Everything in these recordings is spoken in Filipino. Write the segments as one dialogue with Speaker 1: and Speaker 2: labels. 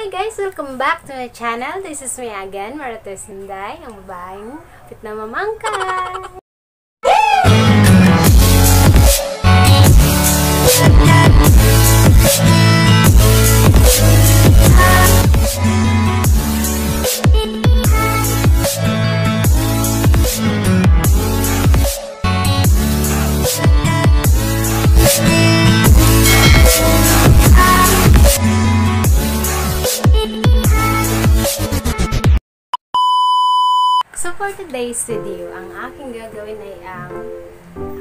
Speaker 1: Hi guys! Welcome back to my channel. This is me again, Marites Hinday, ang babaeng kapit na mamangka. Today's video, ang aking gagawin ay ang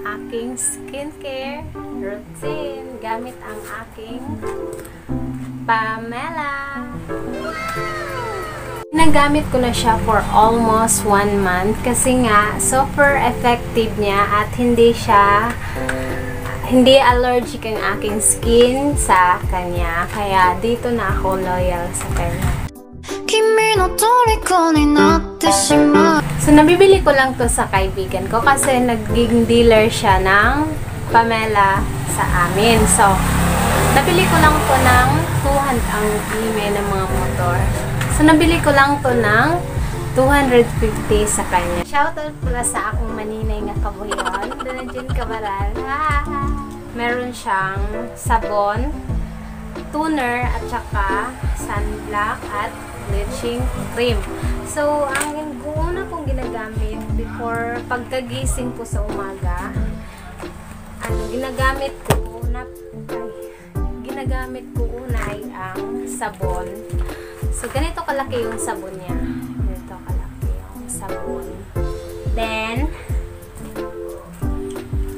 Speaker 1: aking skincare routine gamit ang aking Pamela. Nagamit ko na siya for almost one month kasi nga super effective niya at hindi siya hindi allergic ang aking skin sa kanya. Kaya dito na ako loyal sa kanya. So, nabibili ko lang to sa kaibigan ko kasi naging dealer siya ng Pamela sa amin. So, nabili ko lang to ng 200 ang ime ng mga motor. So, nabili ko lang to ng 250 sa kanya. Shoutout pala sa akong maninay nga kabuyon. Doon dyan kabaral. Meron siyang sabon, toner, at saka sunblock at bleaching cream. So, ang una kong ginagamit before pagkagising ko sa umaga, ano, ginagamit ko na ginagamit ko una ay ang sabon. So, ganito kalaki yung sabon niya. Ganito kalaki yung sabon. Then,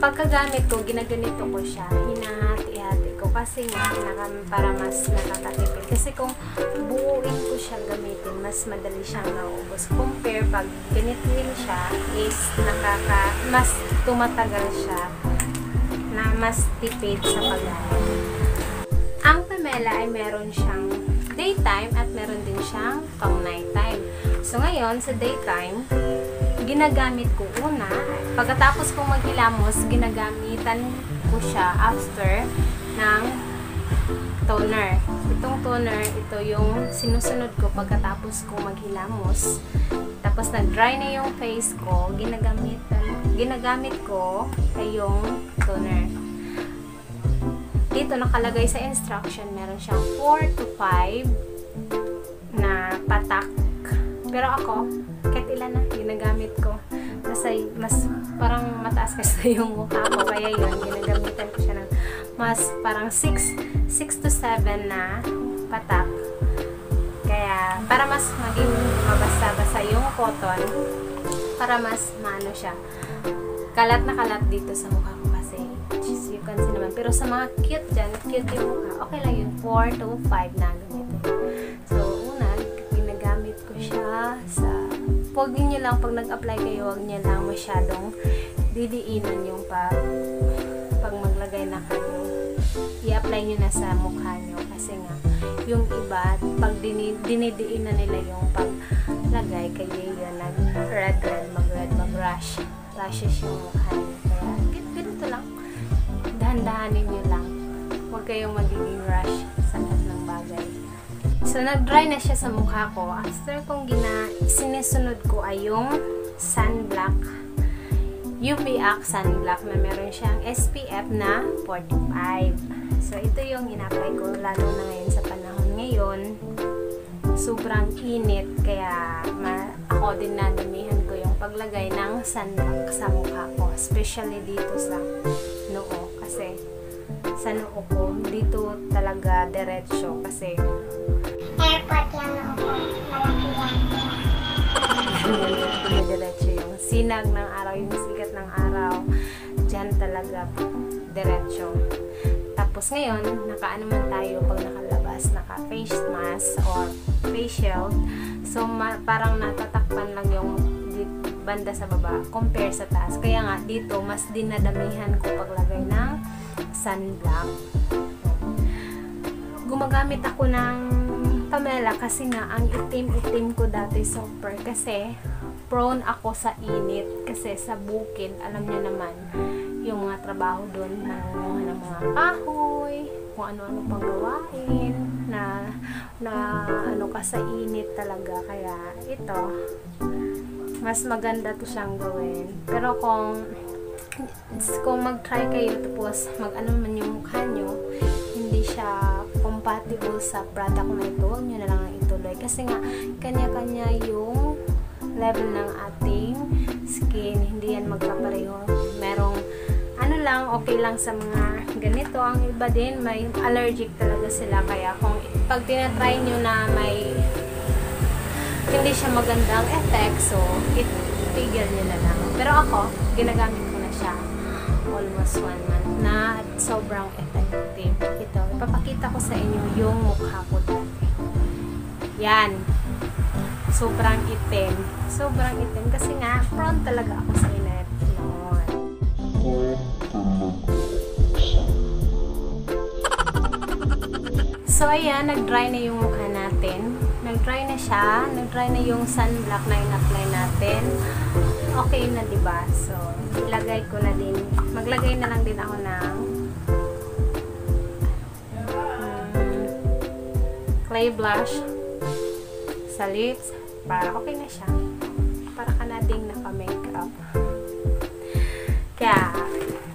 Speaker 1: pagkagamit ko, ginaganito ko siya. Hinahati-hati ko kasi nga nakam- para mas nakakatipid. Kasi kung buuin ko siya gamitin, mas madali siyang naubos. Compare pag ganituin siya is nakaka, mas tumatagal siya na mas tipid sa paggamit. Ang Pamela ay meron siyang daytime at meron din siyang pang nighttime. So ngayon, sa daytime, ginagamit ko una. Pagkatapos kong maghilamos, ginagamitan ko siya after ng toner. Itong toner, ito yung sinusunod ko pagkatapos kong maghilamos. Tapos nag-dry na yung face ko, ginagamitan, ginagamit ko ay yung toner. Dito nakalagay sa instruction, meron siyang 4 to 5 na patak. Pero ako, kahit ilan na, ginagamit ko. Kasi mas parang mataas kasi yung mukha ko. Kaya yun, ginagamitan ko siya ng mas parang 6, 6 to 7 na patak. Kaya, para mas maging mabasa-basa yung cotton, para mas maano siya. Kalat na kalat dito sa mukha ko kasi just you can see naman. Pero sa mga cute dyan, cute yung mukha, okay lang yun. 4 to 5 na gamitin. So, una, ginagamit ko siya sa huwag niyo lang pag nag-apply kayo, huwag niyo lang masyadong didiinan yung pag pag maglagay na kayo. I-apply niyo na sa mukha niyo. Kasi nga yung iba pag dini, dinidiin na nila yung paglagay kaya yun nag red red mag red mag rush rashes yung mukha niyo. Kaya gan- ganito lang. Dahan-dahanin niyo lang. Huwag kayong magiging rush sa lahat ng bagay So, nag-dry na siya sa mukha ko. After kong gina, sinesunod ko ay yung sunblock. UV Act sunblock na meron siyang SPF na 45. So, ito yung in-apply ko lalo na ngayon sa panahon ngayon. Sobrang init kaya ma ako din nadamihan ko yung paglagay ng sunblock sa mukha ko. Especially dito sa noo kasi sa noo ko dito talaga diretso kasi
Speaker 2: Airport yan ako. Malaki yan.
Speaker 1: diretso yung sinag ng araw, yung sikat ng araw. Diyan talaga diretso. Tapos ngayon, nakaano man tayo pag nakalabas, naka face mask or face shield. So, ma- parang natatakpan lang yung banda sa baba compare sa taas. Kaya nga, dito, mas dinadamihan ko paglagay ng sunblock. Gumagamit ako ng Pamela kasi nga ang itim-itim ko dati super kasi prone ako sa init kasi sa bukid alam niyo naman yung mga trabaho doon nangunguha ng mga kahoy kung ano-ano pang gawain na na sa init talaga. Kaya ito, mas maganda to siyang gawin. Pero kung kung mag-try kayo tapos mag-ano man yung mukha nyo, hindi siya compatible sa product na ito, huwag nyo na lang ituloy. Kasi nga, kanya-kanya yung level ng ating skin. Hindi yan magkapareho. Merong ano lang, okay lang sa mga ganito. Ang iba din, may allergic talaga sila. Kaya kung pag tinatry nyo na may hindi siya magandang effect, so it tigil nyo na lang. Pero ako, ginagamit siya almost one month na at sobrang effective. Ito, ipapakita ko sa inyo yung mukha ko dati. Yan. Sobrang itim. Sobrang itim kasi nga, prone talaga ako sa init noon. So, ayan, nag-dry na yung mukha natin. Nag-dry na siya. Nag-dry na yung sunblock na in-apply natin. Okay na, ba? So, ilagay ko na din. Maglagay na lang din ako ng mm, clay blush sa lips para okay na siya. Para ka na ding naka-makeup. Kaya,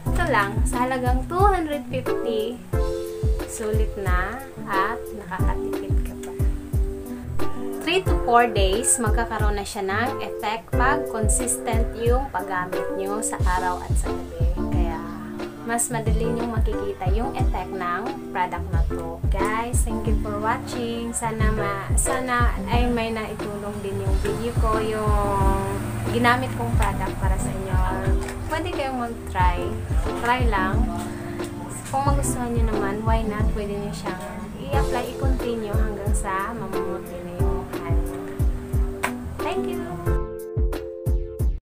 Speaker 1: ito lang. Sa halagang 250 sulit na at nakakatipid. 3 to 4 days, magkakaroon na siya ng effect pag consistent yung paggamit nyo sa araw at sa gabi. Kaya, mas madali nyo makikita yung effect ng product na to. Guys, thank you for watching. Sana, ma sana ay may naitulong din yung video ko, yung ginamit kong product para sa inyo. Pwede kayong mag-try. Try lang. Kung magustuhan nyo naman, why not? Pwede nyo siyang i-apply, i-continue hanggang sa mamumuti na. Thank you!